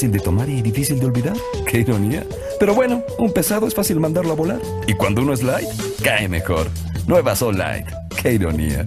Fácil de tomar y difícil de olvidar. Qué ironía. Pero bueno, un pesado es fácil mandarlo a volar. Y cuando uno es light, cae mejor. Nueva Sol Light. Qué ironía.